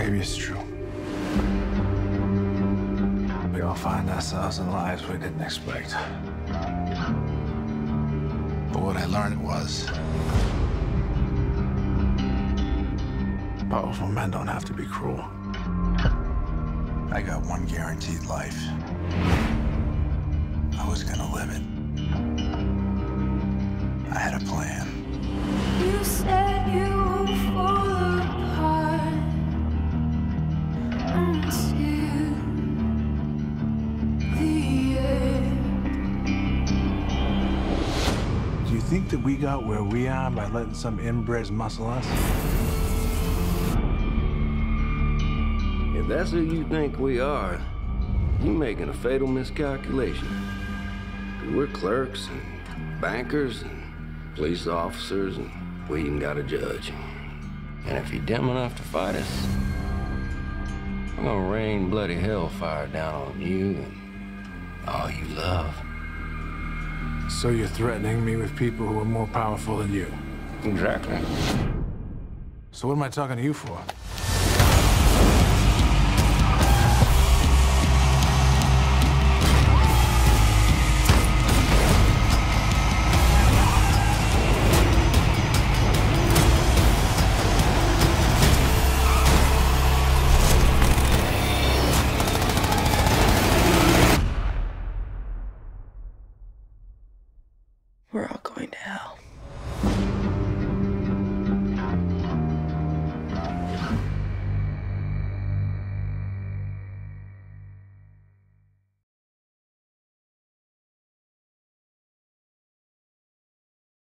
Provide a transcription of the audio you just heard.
Maybe it's true. We all find ourselves in lives we didn't expect. But what I learned was powerful men don't have to be cruel. I got one guaranteed life. I was gonna live it. I had a plan. You said you think that we got where we are by letting some inbreds muscle us? If that's who you think we are, you're making a fatal miscalculation. We're clerks and bankers and police officers, and we even got a judge. And if you're dumb enough to fight us, I'm gonna rain bloody hellfire down on you and all you love. So you're threatening me with people who are more powerful than you. Exactly. So what am I talking to you for? We're all going to hell.